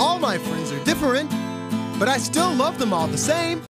All my friends are different, but I still love them all the same.